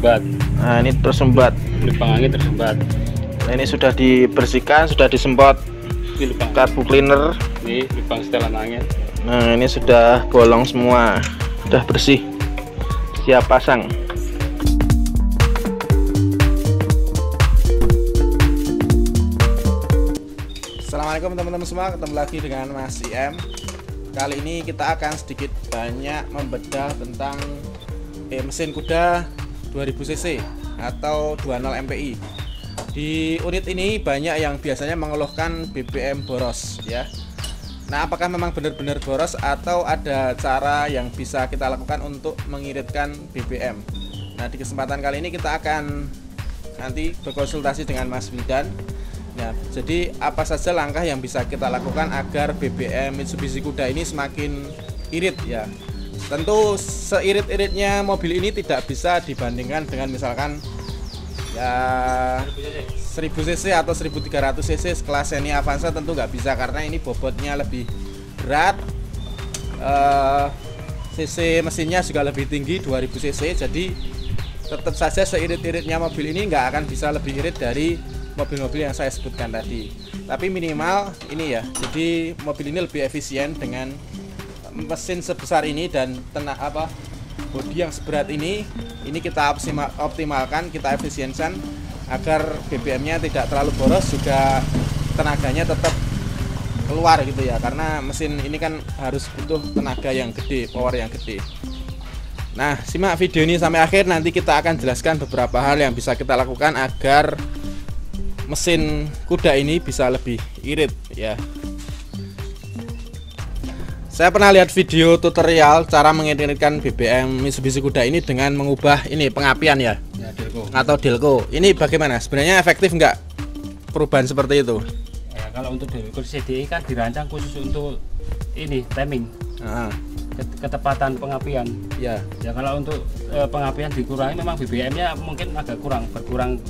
tersumbat nah ini tersumbat lubang angin tersumbat nah, ini sudah dibersihkan sudah disemprot ini lubang. Karbu cleaner. Ini lubang setelan angin. Nah ini sudah bolong semua. Sudah bersih. Siap pasang. Assalamualaikum teman-teman semua. Ketemu lagi dengan Mas IM kali ini kita akan sedikit banyak membedah tentang eh, mesin kuda 2000 cc atau 20 MPI di unit ini banyak yang biasanya mengeluhkan BBM boros ya. Nah apakah memang benar-benar boros atau ada cara yang bisa kita lakukan untuk mengiritkan BBM Nah di kesempatan kali ini kita akan nanti berkonsultasi dengan Mas Widan. Ya, jadi apa saja langkah yang bisa kita lakukan agar BBM Mitsubishi Kuda ini semakin irit ya. Tentu seirit-iritnya mobil ini tidak bisa dibandingkan dengan misalkan ya 1000 cc atau 1300 cc sekelas Xenia Avanza tentu nggak bisa karena ini bobotnya lebih berat. Uh, cc mesinnya juga lebih tinggi 2000 cc jadi tetap saja seirit-iritnya mobil ini nggak akan bisa lebih irit dari mobil-mobil yang saya sebutkan tadi tapi minimal ini ya jadi mobil ini lebih efisien dengan mesin sebesar ini dan tenak apa bodi yang seberat ini ini kita optimalkan kita efisienkan agar BBM-nya tidak terlalu boros juga tenaganya tetap keluar gitu ya karena mesin ini kan harus butuh tenaga yang gede power yang gede. Nah simak video ini sampai akhir nanti kita akan jelaskan beberapa hal yang bisa kita lakukan agar mesin kuda ini bisa lebih irit ya saya pernah lihat video tutorial cara mengiritkan BBM Mitsubishi kuda ini dengan mengubah ini pengapian ya, ya delco. atau delco. Ini bagaimana? Sebenarnya efektif nggak perubahan seperti itu? Ya, kalau untuk delco CDI kan dirancang khusus untuk ini timing. Ah. ketepatan pengapian. Ya. Ya kalau untuk e, pengapian dikurangi memang BBM nya mungkin agak kurang berkurang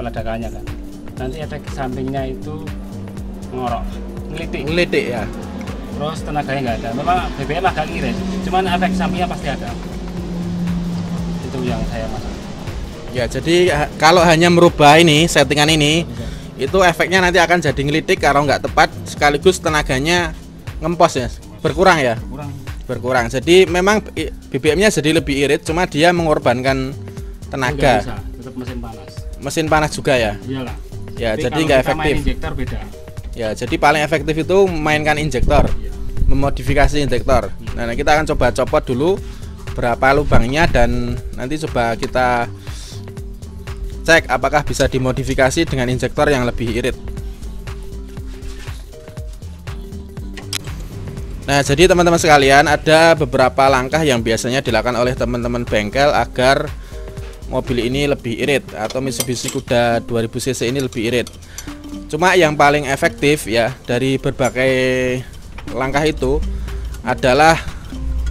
peledakannya kan. Nanti efek sampingnya itu ngorok ngelitik. Ngelitik ya terus tenaganya nggak ada memang BBM agak ngirit cuman efek sampingnya pasti ada itu yang saya maksud ya jadi kalau hanya merubah ini settingan ini ya. itu efeknya nanti akan jadi ngelitik kalau nggak tepat sekaligus tenaganya ngempos ya berkurang ya berkurang berkurang jadi memang BBM-nya jadi lebih irit cuma dia mengorbankan tenaga bisa, tetap mesin panas mesin panas juga ya iyalah Ya, Tapi jadi nggak efektif. Injektor beda. Ya, jadi paling efektif itu mainkan injektor. Ya. Memodifikasi injektor. Nah, kita akan coba copot dulu berapa lubangnya dan nanti coba kita cek apakah bisa dimodifikasi dengan injektor yang lebih irit. Nah, jadi teman-teman sekalian, ada beberapa langkah yang biasanya dilakukan oleh teman-teman bengkel agar mobil ini lebih irit atau Mitsubishi Kuda 2000 cc ini lebih irit cuma yang paling efektif ya dari berbagai langkah itu adalah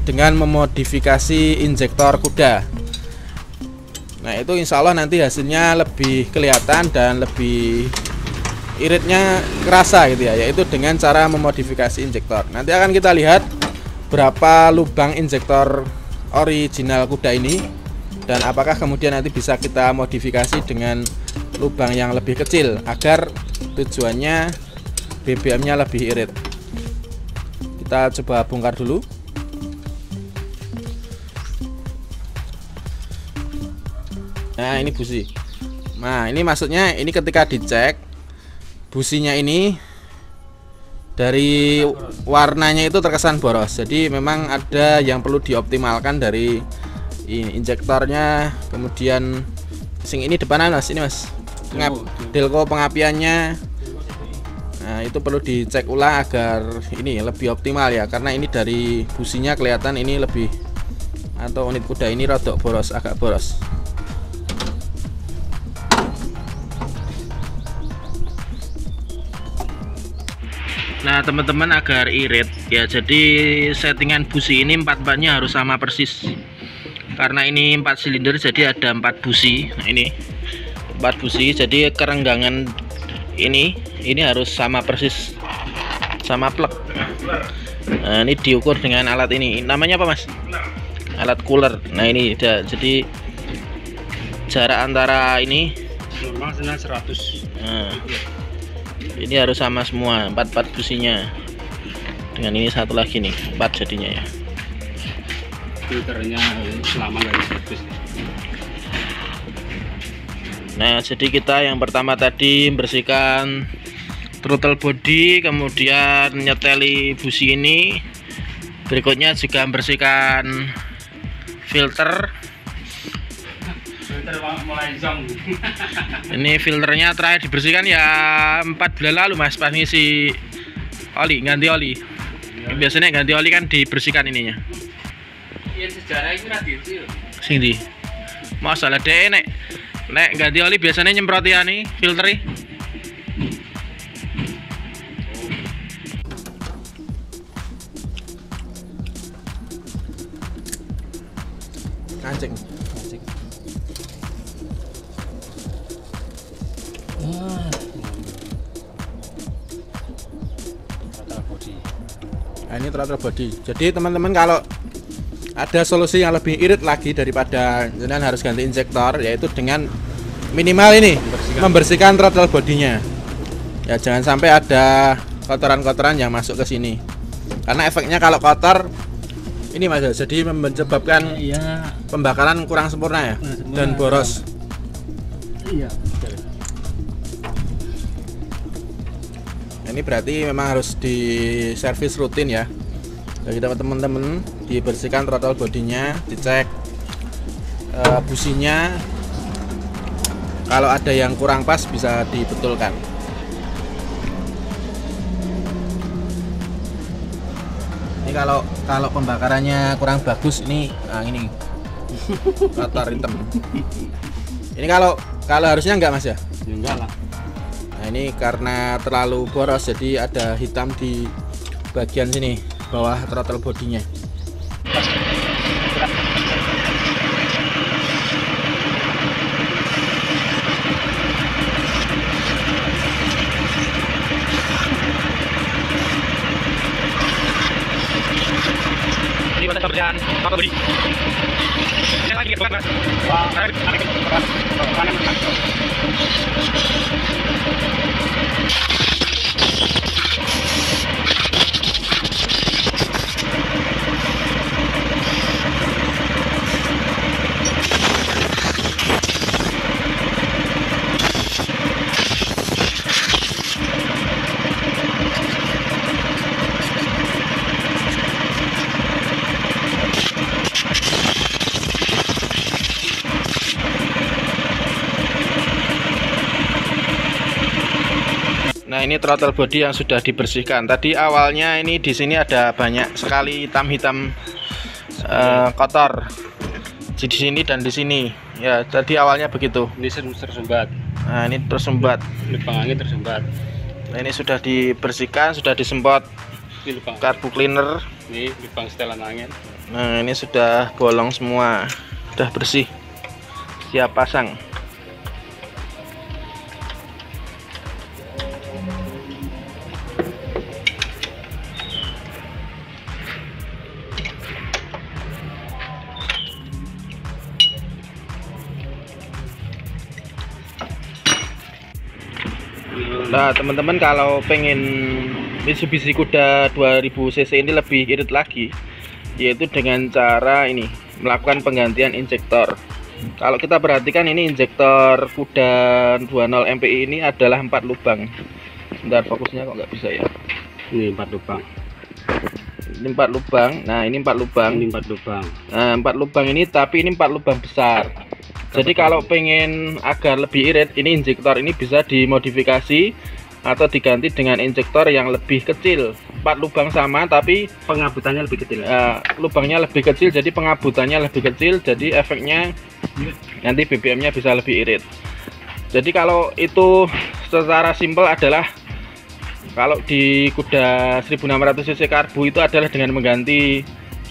dengan memodifikasi injektor kuda. Nah itu insya Allah nanti hasilnya lebih kelihatan dan lebih iritnya kerasa gitu ya yaitu dengan cara memodifikasi injektor. Nanti akan kita lihat berapa lubang injektor original kuda ini dan apakah kemudian nanti bisa kita modifikasi dengan lubang yang lebih kecil agar tujuannya BBM nya lebih irit kita coba bongkar dulu. Nah ini busi. Nah ini maksudnya ini ketika dicek businya ini dari warnanya itu terkesan boros. Jadi memang ada yang perlu dioptimalkan dari ini injektornya. Kemudian sing ini depanan mas. Ini mas. Pengap, delco pengapiannya nah itu perlu dicek ulang agar ini lebih optimal ya karena ini dari businya kelihatan ini lebih atau unit kuda ini rodok boros agak boros. Nah teman-teman agar irit ya jadi settingan busi ini empat empatnya harus sama persis. Karena ini empat silinder jadi ada empat busi. Nah ini empat busi jadi kerenggangan ini ini harus sama persis sama plug nah ini diukur dengan alat ini. Namanya apa mas? Alat cooler. Nah ini jadi jarak antara ini normal 100 nah, ini harus sama semua empat empat businya dengan ini satu lagi nih empat jadinya ya. Filternya selama bagus nah jadi kita yang pertama tadi bersihkan throttle body kemudian nyeteli busi ini. Berikutnya juga membersihkan filter. Filter mulai zong. Ini filternya terakhir dibersihkan ya 4 bulan lalu mas. Pas ngisi oli ganti oli. Ya. biasanya ganti oli kan dibersihkan ininya. Iya sejarah sing di masalah deh nek nek ganti oli biasanya nyemprot ya nih filter kancing kancing ah. Nah, ini throttle body. Jadi teman-teman kalau ada solusi yang lebih irit lagi daripada jangan harus ganti injektor yaitu dengan minimal ini membersihkan, membersihkan throttle bodinya ya jangan sampai ada kotoran-kotoran yang masuk ke sini. Karena efeknya kalau kotor ini mas jadi menyebabkan ya, pembakaran kurang sempurna ya? Sempurna, dan boros. Iya. Ini berarti memang harus di servis rutin ya. Bagi teman-teman dibersihkan throttle bodinya dicek uh, businya. Kalau ada yang kurang pas bisa dibetulkan. Ini kalau kalau pembakarannya kurang bagus ini nah ini kotor hitam ini kalau kalau harusnya enggak mas ya, ya enggak lah. Nah ini karena terlalu boros jadi ada hitam di bagian sini bawah throttle bodinya ini pada kerjaan apa beli yang lagi ini throttle body yang sudah dibersihkan. Tadi awalnya ini di sini ada banyak sekali hitam-hitam uh, kotor di sini dan di sini. Ya tadi awalnya begitu. Ini tersumbat. Nah ini tersumbat. Lubang angin tersumbat. Nah ini sudah dibersihkan, sudah disemprot karbu cleaner. Ini lubang setelan angin. Nah ini sudah bolong semua, sudah bersih, siap pasang. Nah teman-teman kalau pengen Mitsubishi Kuda 2000 cc ini lebih irit lagi yaitu dengan cara ini melakukan penggantian injektor. Kalau kita perhatikan ini injektor Kuda 20 MPI ini adalah empat lubang. Sebentar fokusnya kok nggak bisa ya? Ini empat lubang. Ini empat lubang. Nah ini empat lubang. Ini empat lubang. Nah empat lubang ini tapi ini empat lubang besar jadi kalau pengen agar lebih irit ini injektor ini bisa dimodifikasi atau diganti dengan injektor yang lebih kecil. Empat lubang sama tapi pengabutannya lebih kecil. uh, lubangnya lebih kecil jadi pengabutannya lebih kecil jadi efeknya nanti BBM nya bisa lebih irit. Jadi kalau itu secara simpel adalah kalau di kuda 1600 cc karbu itu adalah dengan mengganti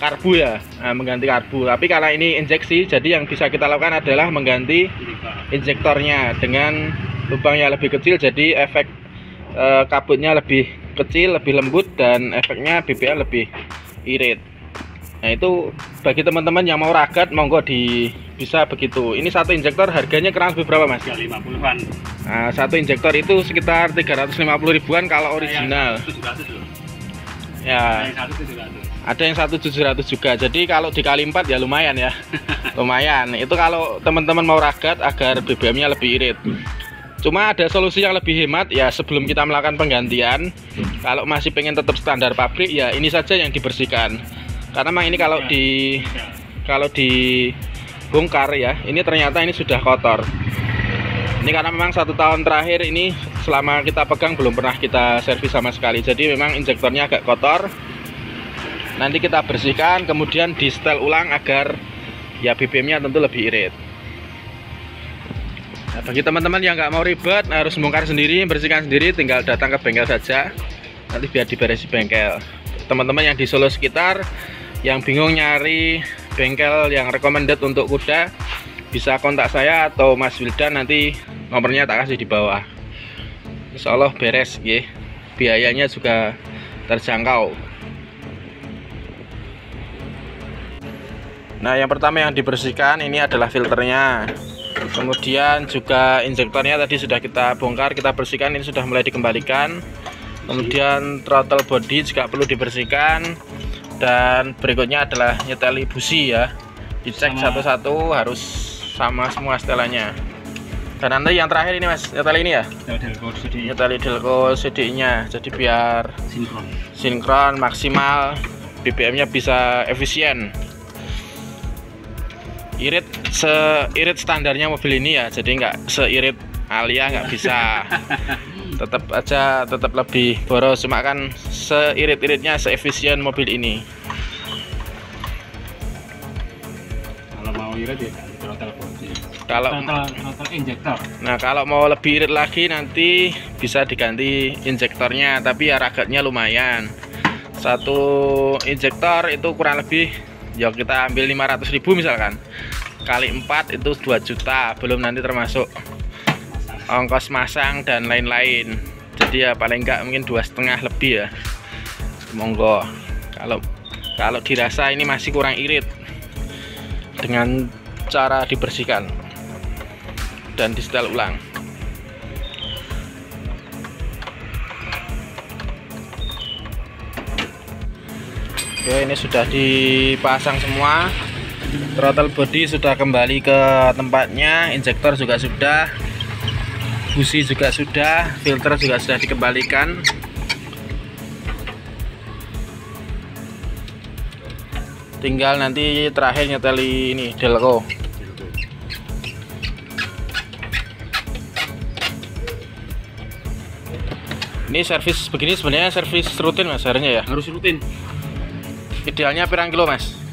karbu ya nah, mengganti karbu tapi karena ini injeksi jadi yang bisa kita lakukan adalah mengganti injektornya dengan lubang yang lebih kecil jadi efek e, kabutnya lebih kecil lebih lembut dan efeknya BBA lebih irit Nah itu bagi teman-teman yang mau ragat monggo di bisa begitu. Ini satu injektor harganya kurang lebih berapa mas? 50-an. Nah, satu injektor itu sekitar 350 ribuan kalau original. Ya. Ada yang satu tujuh ratus juga. Jadi kalau dikali empat ya lumayan ya. lumayan. Itu kalau teman-teman mau ragat agar BBM-nya lebih irit. Cuma ada solusi yang lebih hemat ya sebelum kita melakukan penggantian. Kalau masih pengen tetap standar pabrik ya ini saja yang dibersihkan karena memang ini kalau di kalau di bongkar ya ini ternyata ini sudah kotor ini karena memang satu tahun terakhir ini selama kita pegang belum pernah kita servis sama sekali jadi memang injektornya agak kotor nanti kita bersihkan kemudian di setel ulang agar ya BBM nya tentu lebih irit. Nah, bagi teman-teman yang nggak mau ribet harus bongkar sendiri bersihkan sendiri tinggal datang ke bengkel saja. Nanti biar diberesi bengkel. Teman-teman yang di Solo sekitar yang bingung nyari bengkel yang recommended untuk kuda bisa kontak saya atau Mas Wildan nanti nomornya tak kasih di bawah. Insya Allah beres ya biayanya juga terjangkau Nah yang pertama yang dibersihkan ini adalah filternya. Kemudian juga injektornya tadi sudah kita bongkar kita bersihkan ini sudah mulai dikembalikan. Kemudian throttle body juga perlu dibersihkan. Dan berikutnya adalah nyeteli busi ya. Dicek satu-satu harus sama semua setelannya. Dan nanti yang terakhir ini mas nyeteli ini ya? Nyeteli delco CD nya jadi biar sinkron. sinkron maksimal BBM nya bisa efisien irit seirit standarnya mobil ini ya jadi nggak seirit alia nggak bisa. Tetap aja tetap lebih boros cuma kan seirit-iritnya seefisien mobil ini. Kalau mau irit ya kalau injektor. Nah kalau mau lebih irit lagi nanti bisa diganti injektornya tapi ya ragatnya lumayan. Satu injektor itu kurang lebih ya kita ambil 500.000 misalkan kali 4 itu 2 juta belum nanti termasuk ongkos masang dan lain-lain. Jadi ya paling enggak mungkin dua setengah lebih ya. Monggo. Kalau kalau dirasa ini masih kurang irit dengan cara dibersihkan dan di setel ulang. Oke ini sudah dipasang semua throttle body sudah kembali ke tempatnya injektor juga sudah busi juga sudah filter juga sudah dikembalikan. Tinggal nanti terakhir nyeteli ini delco. Ini servis begini sebenarnya servis rutin mas harusnya ya? Harus rutin. Idealnya pirang kilo mas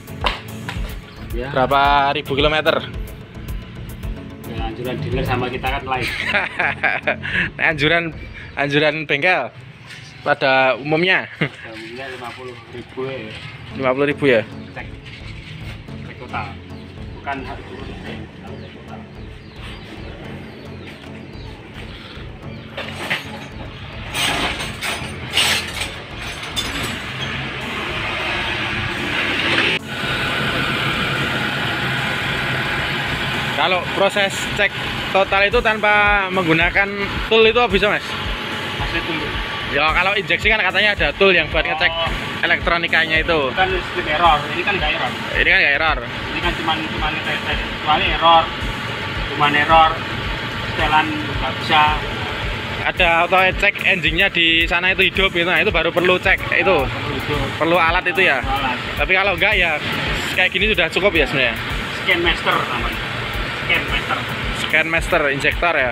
ya. berapa ribu kilometer? Anjuran dealer sama kita kan lain. Anjuran anjuran bengkel pada umumnya? Umumnya 50 ribu ya 50 ribu ya? Cek cek total. Bukan Kalau proses cek total itu tanpa menggunakan tool itu bisa mas? Masih tool. Ya kalau injeksi kan katanya ada tool yang buat oh. ngecek elektronikanya itu. Kan error, ini kan nggak error. Ini kan nggak error. Ini kan cuma cuma kecuali error, cuma error, setelan nggak bisa. Ada auto cek engine-nya di sana itu hidup gitu, nah itu baru perlu cek itu. Perlu, perlu alat itu ya. Alat. Tapi kalau enggak ya kayak gini sudah cukup ya sebenarnya. Scan master namanya scan master scan master injektor ya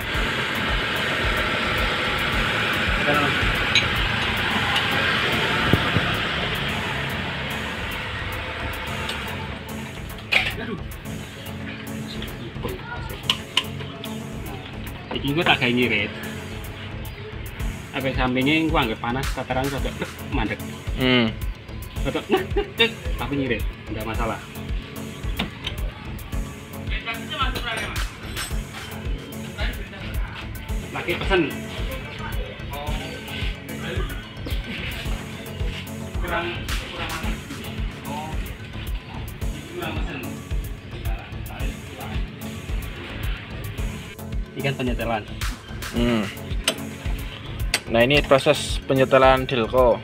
Iki gue tak kayak ngirit. Apa sampingnya gue anggap panas, tataran rada mandek. Hmm. Rada tapi ngirit, nggak masalah. pakai ikan penyetelan. Hmm. nah ini proses penyetelan dilko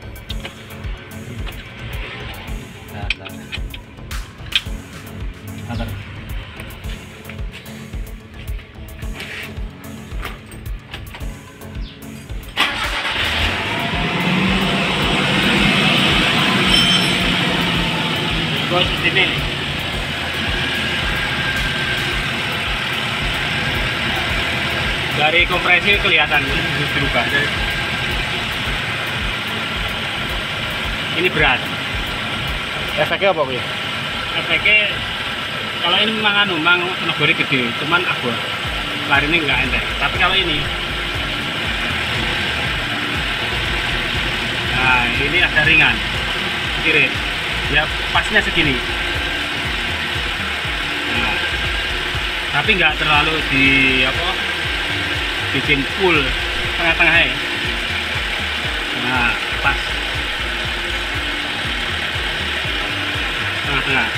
kompresi kelihatan berubah ini berat. Efeknya apa ya? efeknya kalau ini memang anu memang tenagori gede cuman aku lari ini enggak endek. Tapi kalau ini nah ini ada ringan. Kiri. Ya pasnya segini. Nah, tapi nggak terlalu di apa bikin full tengah-tengah ya nah pas. Tengah-tengah.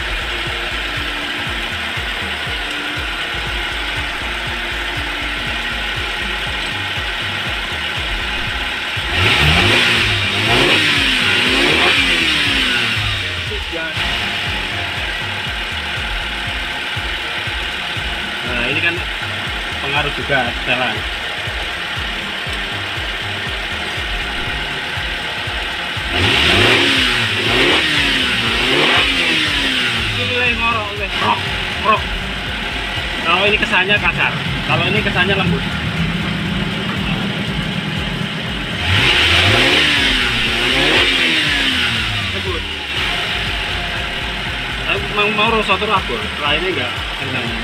Nah ini kan pengaruh juga jalan. Kalau ini kesannya kasar, kalau ini kesannya lembut. Lembut. Aku mau mau rasa tuh rabur, lah ini enggak.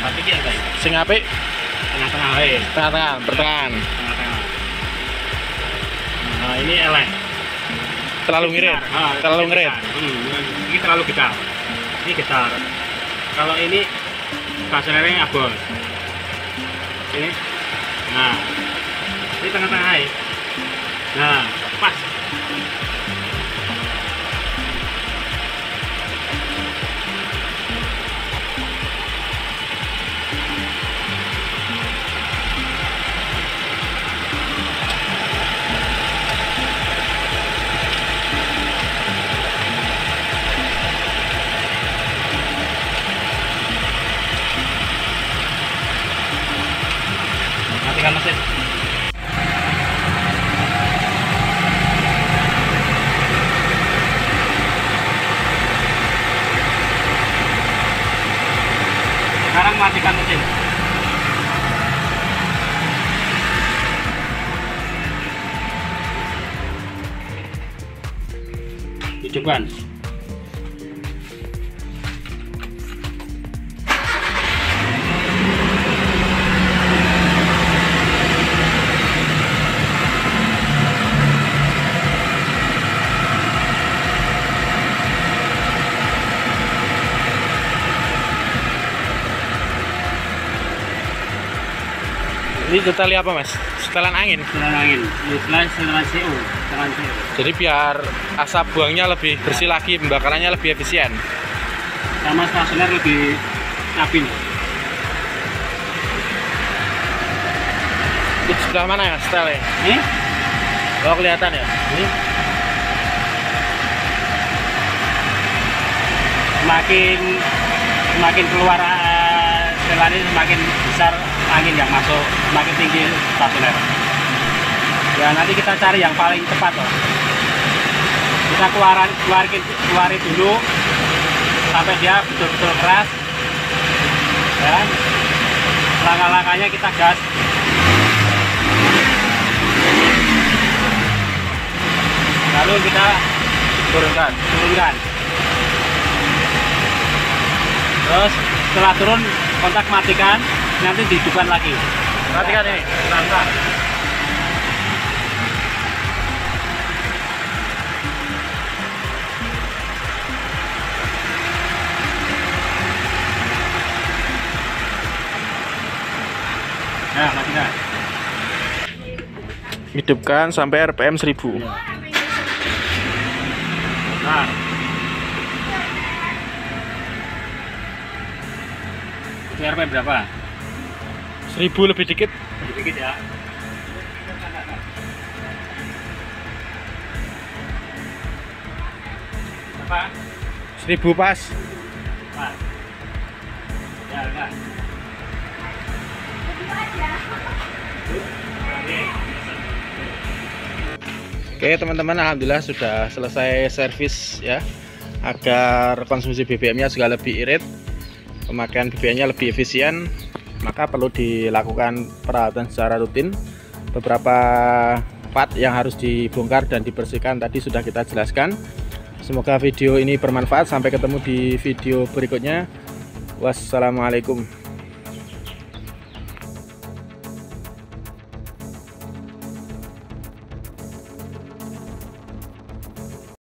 Tapi dia enggak. Sing apik? Tengah-tengah tengah-tengah bertahan tengah-tengah. Nah ini elek. Terlalu ngirit? Terlalu ngirit? hmm, ini terlalu getar ini getar kalau ini kasurnya abon ini. Nah. Ini tengah-tengah nah pas Ini lihat apa mas? Setelan angin? Setelan angin, setelan, setelan CO, setelan CO. Jadi biar asap buangnya lebih bersih lagi, pembakarannya lebih efisien. Sama stasioner lebih stabil. Di sebelah mana ya setelnya? Ini? Oh kelihatan ya? Ini? Semakin semakin keluar uh, setelan ini semakin besar angin yang masuk semakin tinggi stasioner ya nanti kita cari yang paling tepat loh kita keluaran keluarin keluarin dulu sampai dia betul-betul keras. Dan langkah-langkahnya kita gas. Lalu kita turunkan. Turunkan. Terus setelah turun kontak matikan nanti dihidupkan lagi matikan ini Bentar. Nah, matikan. Hidupkan sampai RPM 1000. Ya. Nah. RPM berapa? Seribu lebih dikit. Lebih dikit ya. Apa? Seribu pas. Pas. Ya, enggak. Oke teman-teman Alhamdulillah sudah selesai servis ya agar konsumsi BBM nya juga lebih irit pemakaian BBM nya lebih efisien maka perlu dilakukan perawatan secara rutin. Beberapa part yang harus dibongkar dan dibersihkan tadi sudah kita jelaskan. Semoga video ini bermanfaat. Sampai ketemu di video berikutnya. Wassalamualaikum